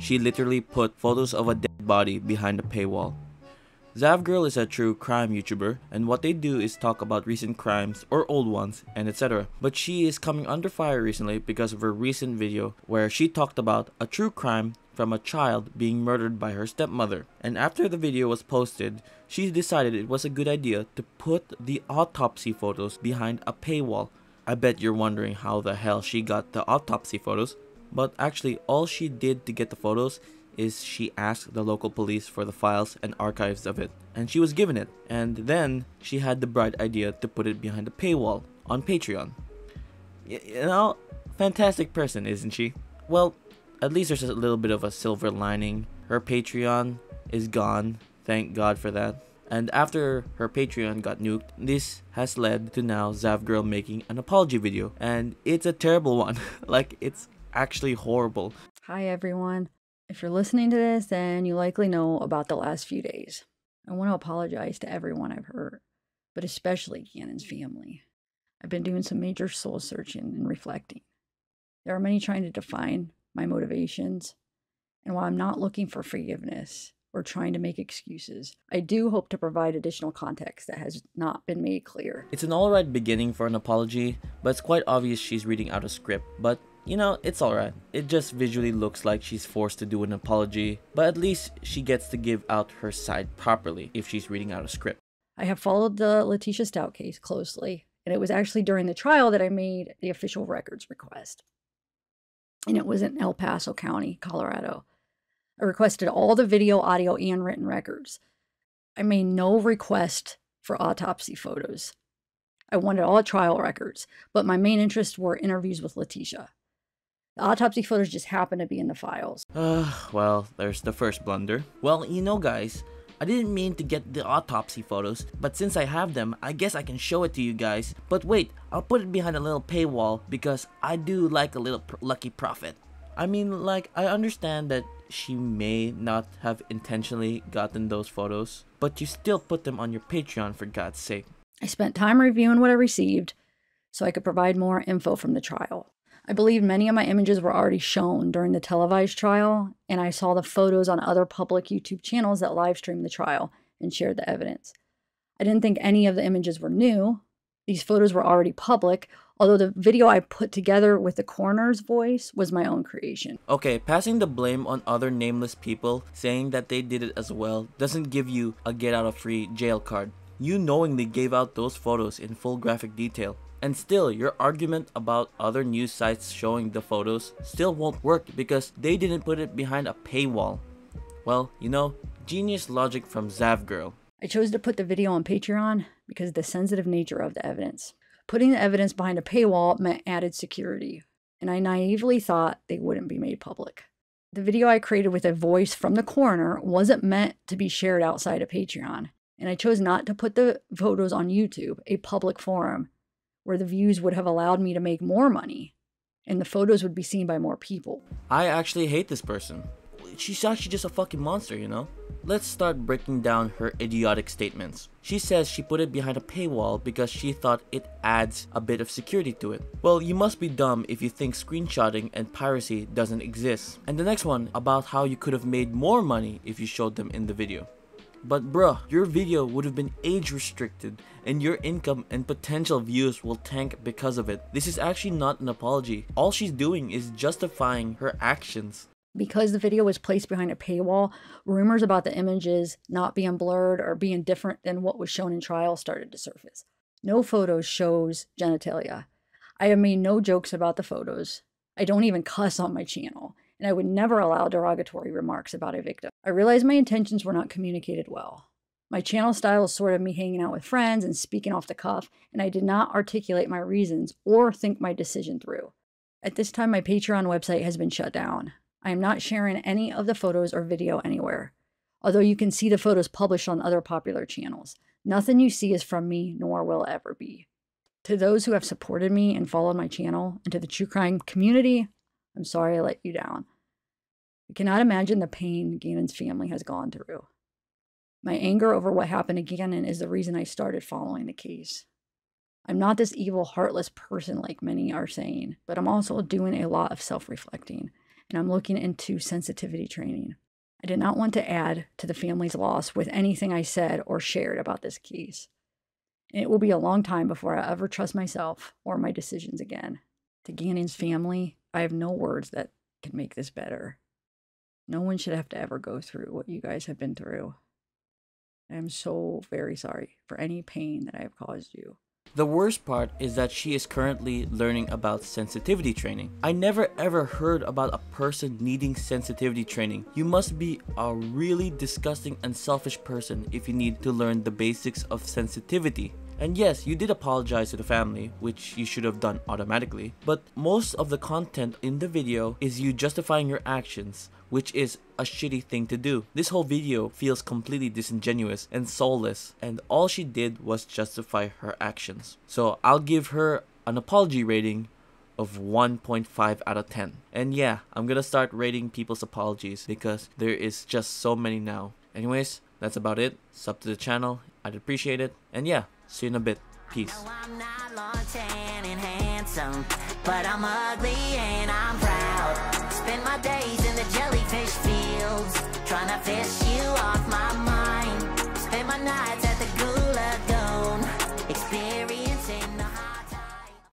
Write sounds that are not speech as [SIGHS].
she literally put photos of a dead body behind a paywall. Zavgirl is a true crime YouTuber, and what they do is talk about recent crimes or old ones and etc. But she is coming under fire recently because of her recent video where she talked about a true crime from a child being murdered by her stepmother. And after the video was posted, she decided it was a good idea to put the autopsy photos behind a paywall. I bet you're wondering how the hell she got the autopsy photos, but actually all she did to get the photos is she asked the local police for the files and archives of it, and she was given it. And then she had the bright idea to put it behind a paywall on Patreon. Y- you know, fantastic person, isn't she? Well, at least there's a little bit of a silver lining. Her Patreon is gone. Thank God for that. And after her Patreon got nuked, this has led to now Zavgirl making an apology video. And it's a terrible [LAUGHS] one. like, it's actually horrible. Hi, everyone. If you're listening to this, then you likely know about the last few days. I want to apologize to everyone I've hurt, but especially Gannon's family. I've been doing some major soul searching and reflecting. There are many trying to define my motivations, and while I'm not looking for forgiveness or trying to make excuses, I do hope to provide additional context that has not been made clear. It's an alright beginning for an apology, but it's quite obvious she's reading out a script. But you know, it's alright. It just visually looks like she's forced to do an apology, but at least she gets to give out her side properly if she's reading out a script. I have followed the Letecia Stauch case closely, and it was actually during the trial that I made the official records request. And it was in El Paso County, Colorado. I requested all the video, audio, and written records. I made no request for autopsy photos. I wanted all trial records, but my main interests were interviews with Letecia. The autopsy photos just happened to be in the files. [SIGHS] Uh, well, there's the first blunder. Well, you know, guys, I didn't mean to get the autopsy photos, but since I have them, I guess I can show it to you guys. But wait, I'll put it behind a little paywall because I do like a little pr- lucky profit. I mean, like, I understand that she may not have intentionally gotten those photos, but you still put them on your Patreon for God's sake. I spent time reviewing what I received so I could provide more info from the trial. I believe many of my images were already shown during the televised trial, and I saw the photos on other public YouTube channels that live streamed the trial and shared the evidence. I didn't think any of the images were new. These photos were already public, although the video I put together with the coroner's voice was my own creation. Okay, passing the blame on other nameless people, saying that they did it as well, doesn't give you a get out of free jail card. You knowingly gave out those photos in full graphic detail. And still, your argument about other news sites showing the photos still won't work because they didn't put it behind a paywall. Well, you know, genius logic from Zavgirl. I chose to put the video on Patreon because the sensitive nature of the evidence. Putting the evidence behind a paywall meant added security, and I naively thought they wouldn't be made public. The video I created with a voice from the coroner wasn't meant to be shared outside of Patreon, and I chose not to put the photos on YouTube, a public forum, where the views would have allowed me to make more money and the photos would be seen by more people. I actually hate this person. She's actually just a fucking monster, you know? Let's start breaking down her idiotic statements. She says she put it behind a paywall because she thought it adds a bit of security to it. Well, you must be dumb if you think screenshotting and piracy doesn't exist. And the next one about how you could have made more money if you showed them in the video. But bruh, your video would have been age restricted and your income and potential views will tank because of it. This is actually not an apology. All she's doing is justifying her actions. Because the video was placed behind a paywall, rumors about the images not being blurred or being different than what was shown in trial started to surface. No photos shows genitalia. I have made no jokes about the photos. I don't even cuss on my channel, and I would never allow derogatory remarks about a victim. I realized my intentions were not communicated well. My channel style is sort of me hanging out with friends and speaking off the cuff, and I did not articulate my reasons or think my decision through. At this time, my Patreon website has been shut down. I am not sharing any of the photos or video anywhere, although you can see the photos published on other popular channels. Nothing you see is from me, nor will ever be. To those who have supported me and followed my channel, and to the true crime community, I'm sorry I let you down. I cannot imagine the pain Gannon's family has gone through. My anger over what happened to Gannon is the reason I started following the case. I'm not this evil, heartless person like many are saying, but I'm also doing a lot of self reflecting and I'm looking into sensitivity training. I did not want to add to the family's loss with anything I said or shared about this case. And it will be a long time before I ever trust myself or my decisions again. To Gannon's family, I have no words that can make this better. No one should have to ever go through what you guys have been through. I am so very sorry for any pain that I have caused you. The worst part is that she is currently learning about sensitivity training. I never ever heard about a person needing sensitivity training. You must be a really disgusting and selfish person if you need to learn the basics of sensitivity. And yes, you did apologize to the family, which you should have done automatically, but most of the content in the video is you justifying your actions, which is a shitty thing to do. This whole video feels completely disingenuous and soulless, and all she did was justify her actions. So I'll give her an apology rating of 1.5 out of 10. And yeah, I'm gonna start rating people's apologies because there is just so many now. Anyways, that's about it. Sub to the channel, I'd appreciate it. And yeah, See you in a bit. Peace. But I'm ugly and I'm proud. Spend my days in the jellyfish fields, trying to fish